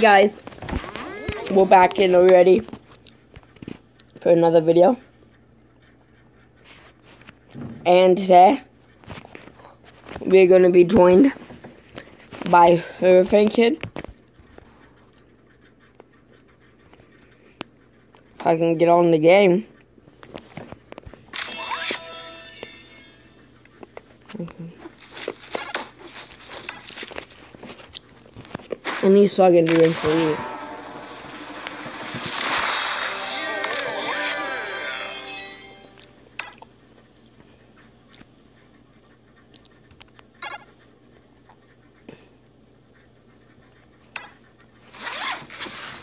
guys, we're back in already for another video. And today, we're going to be joined by Hurricane Kid. If I can get on the game. And he's sucking doing for you.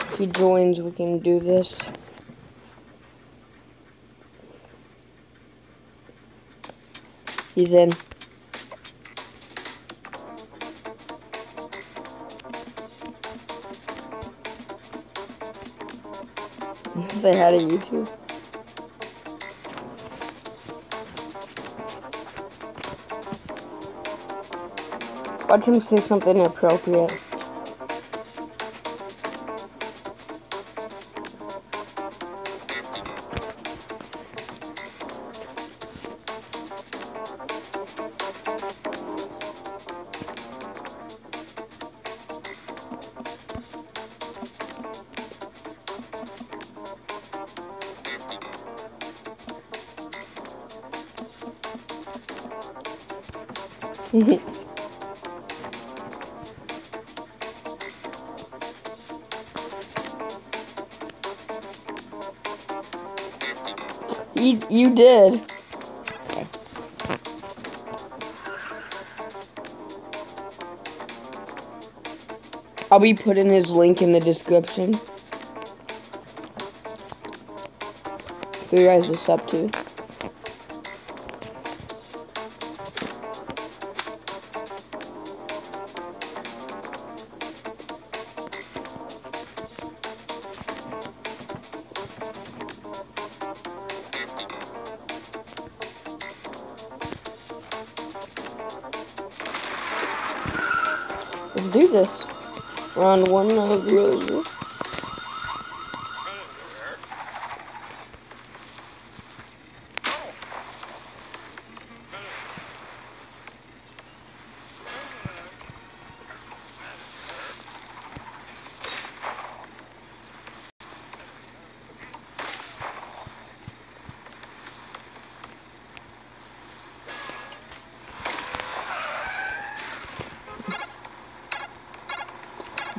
If he joins, we can do this. He's in. Say hi to YouTube. Watch him say something appropriate. you, you did. I'll be putting his link in the description. For you guys to up to. Let's do this. Round one of the Rosa.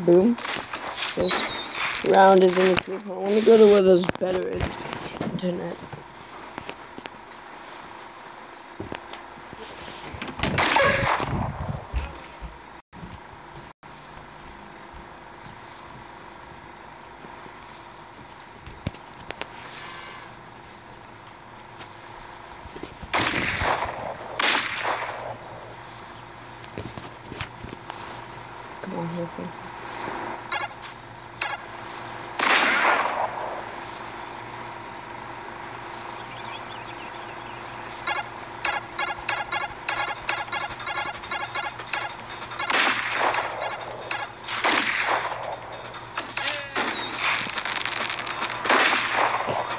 Boom. This round is in the sleep hole. Let me go to where there's better internet.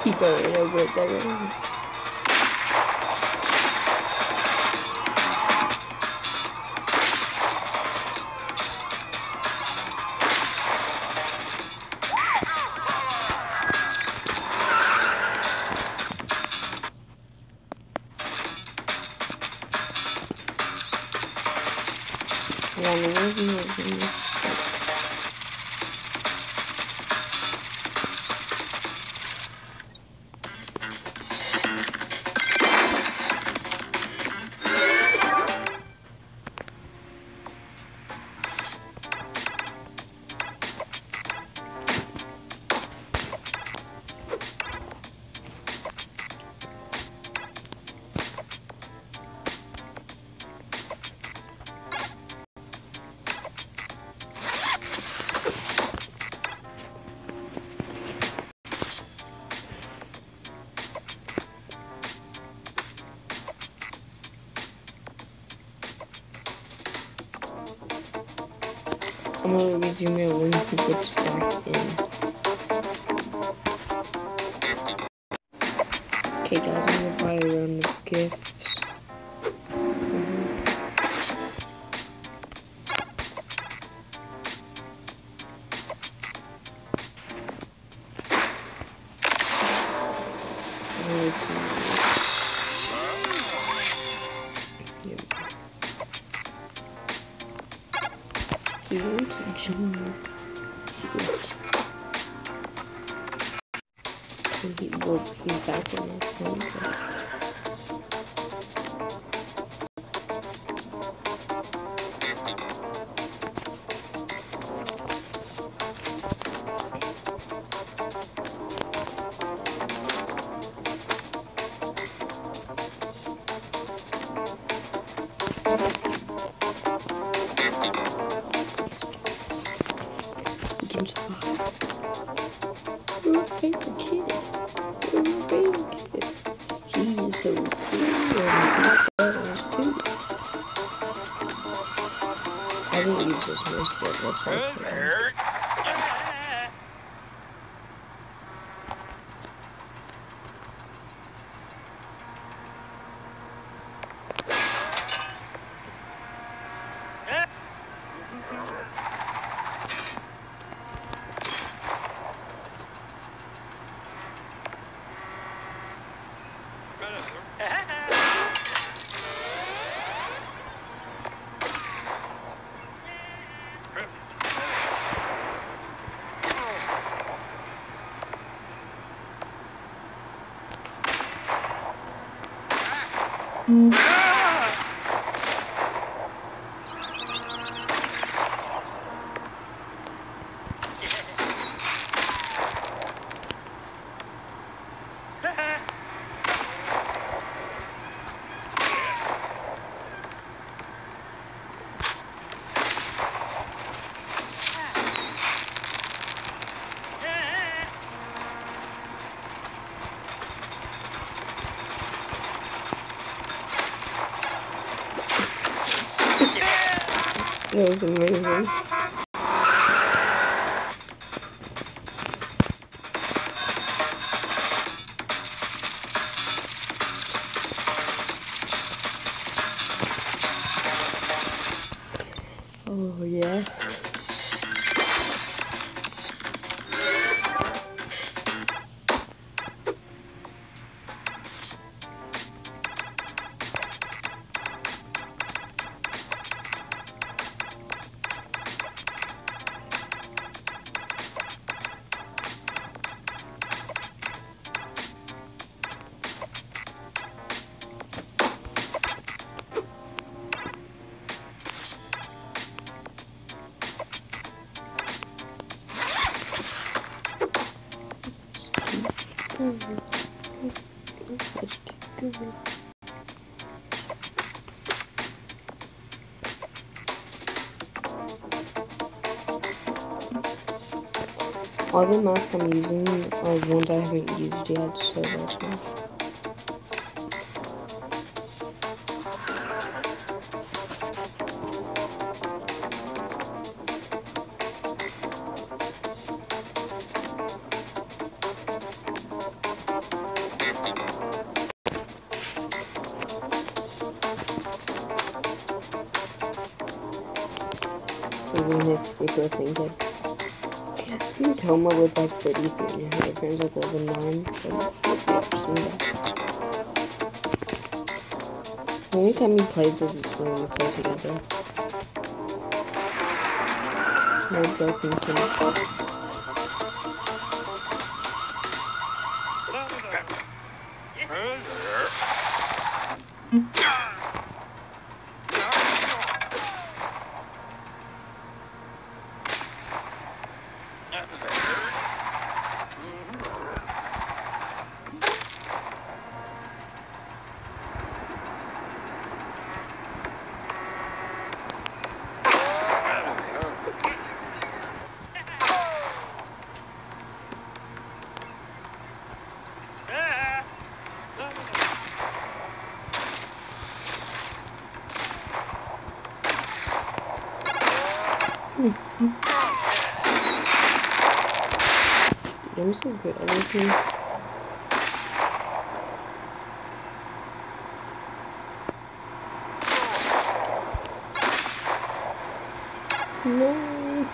Keep going over it there. Gonna resume when he gets back in. Okay guys, I'm gonna buy a round of He can survive. You're a favorite kid. You're a favorite kid. He is so cool and he's badass too. I didn't use this most yet, that's why I put it on. That was amazing. All the masks I'm using are ones I haven't used yet, so that's why. The one escape I think I Can Toma with like 33 and her friends like level 9. So yep, soon back. The only time he plays this is when we play together. No joking, I'm so good this team. No.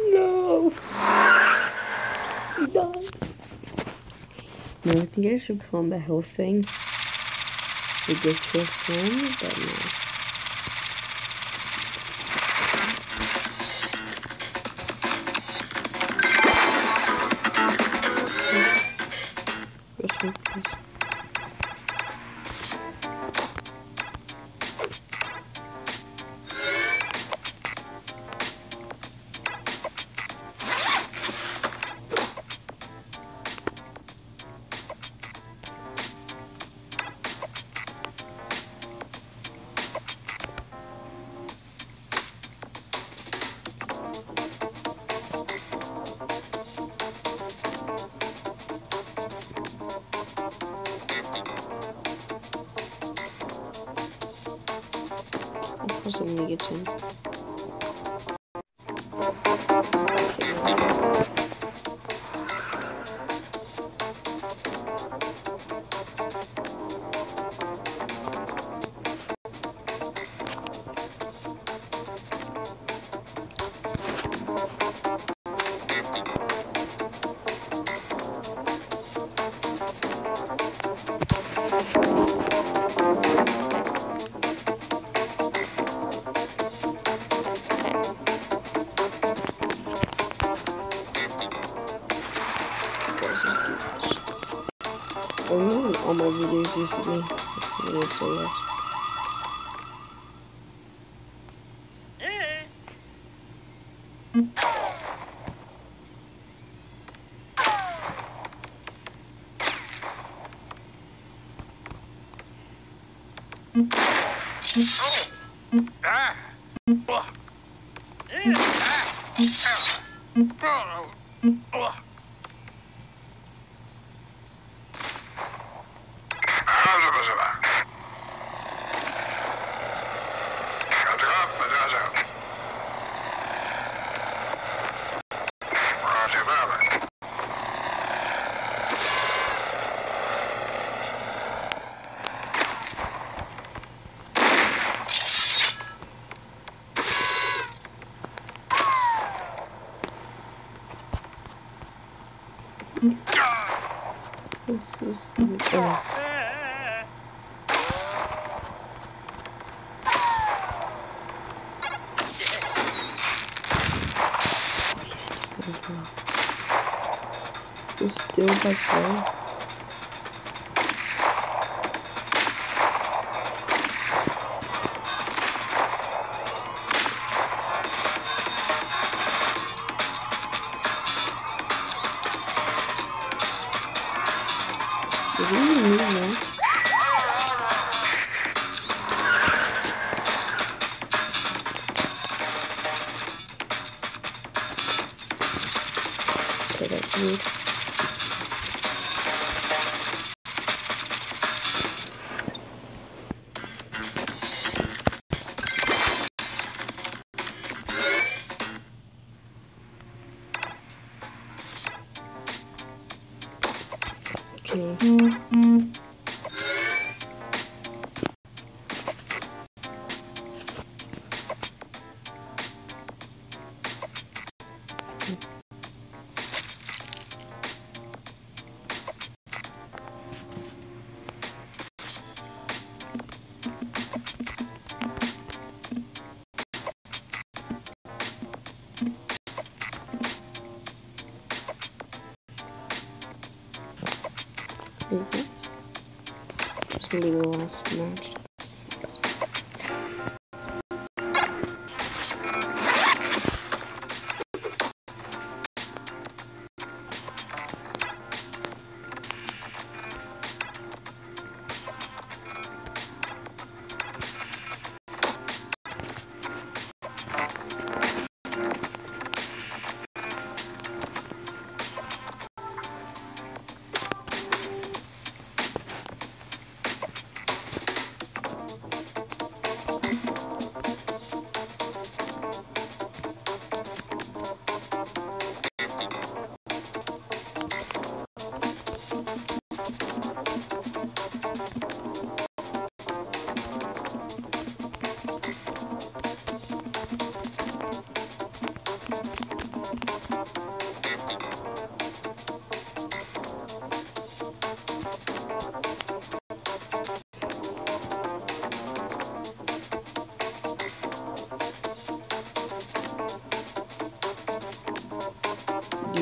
No. He. No, I think I should put on the health thing get your phone, but no. It was no, all my videos used to be. I would say yes. This is. This will be the last match.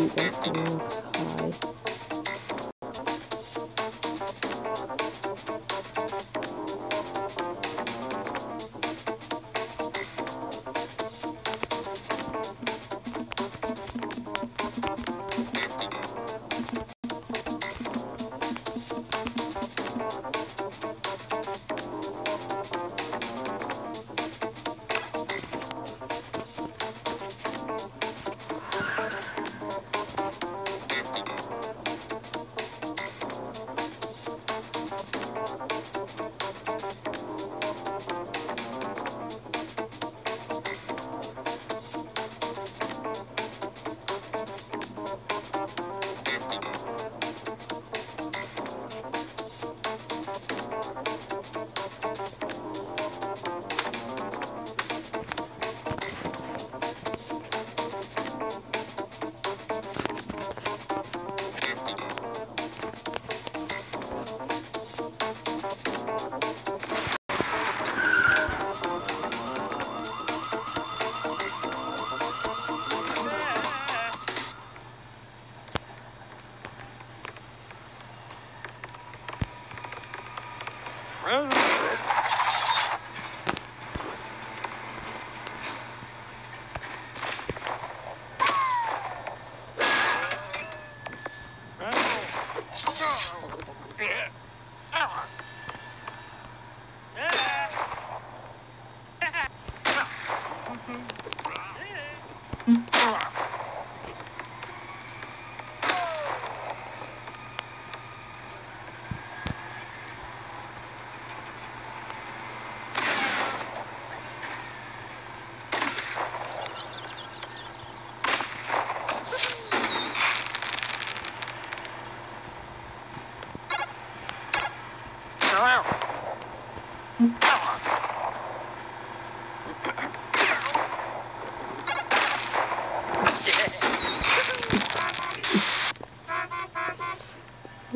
that looks high.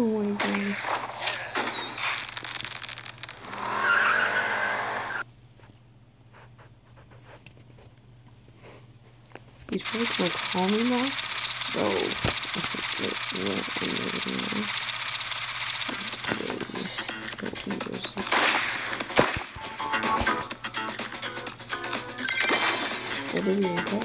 Oh my god. He's probably gonna call me now. So I think what I'm doing now. is go- go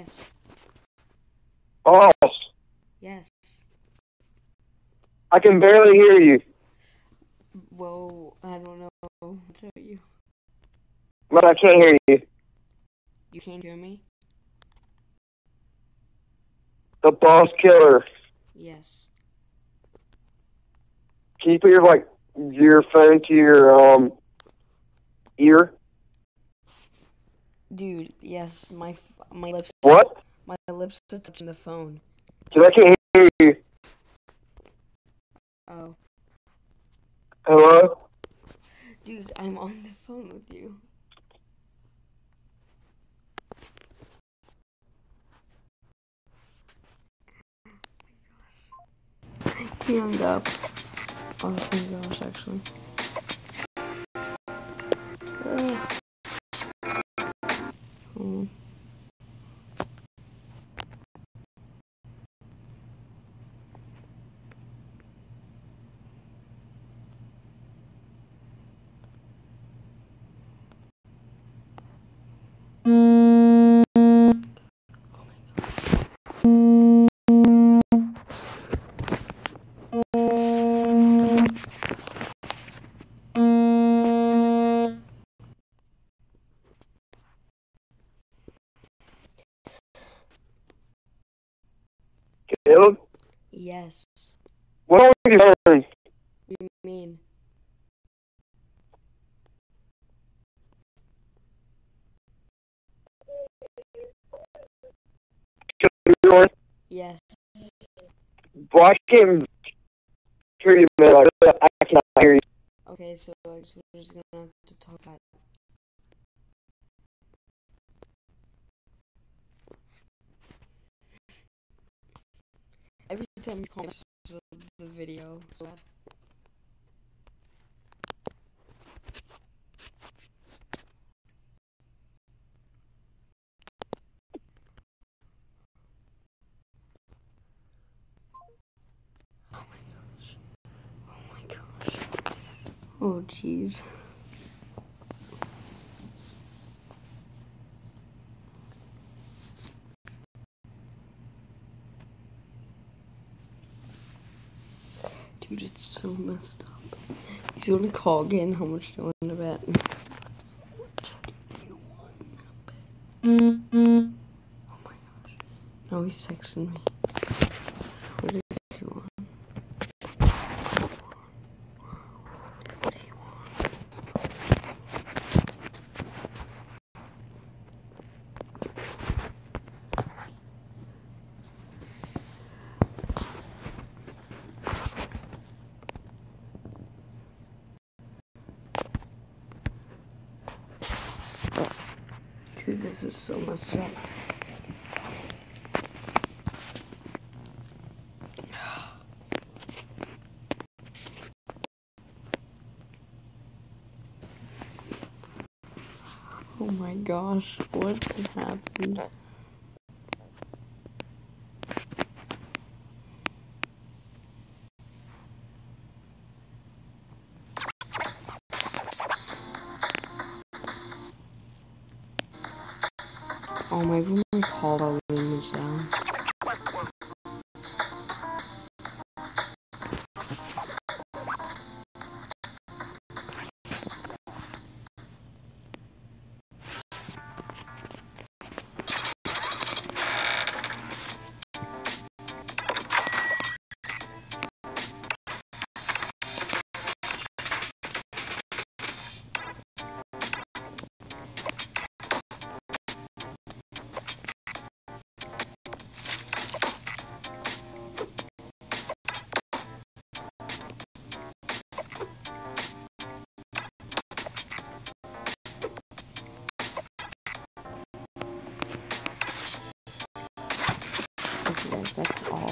Yes. Boss. Yes. I can barely hear you. Whoa, I don't know what to tell you. But I can't hear you. You can't hear me? The boss killer. Yes. Can you put your like your phone to your um ear? Dude, yes, my my lips What? my lips are touching the phone. Cause I can't hear you. Oh. Hello? Dude, I'm on the phone with you. He hung up. Oh my gosh, actually. Ugh. Hmm. Well, I can't hear you. I, cannot hear you. Okay, so guess we're just gonna have to talk about Every time you comment the video, so Oh my gosh. Oh my gosh. Oh jeez. Dude, it's so messed up. He's gonna call again. How much do you want to bet? Mm-hmm. Oh my gosh. No, he's texting me. What does he want? What does he want? This is so messed up. Oh my gosh, what happened? That's all.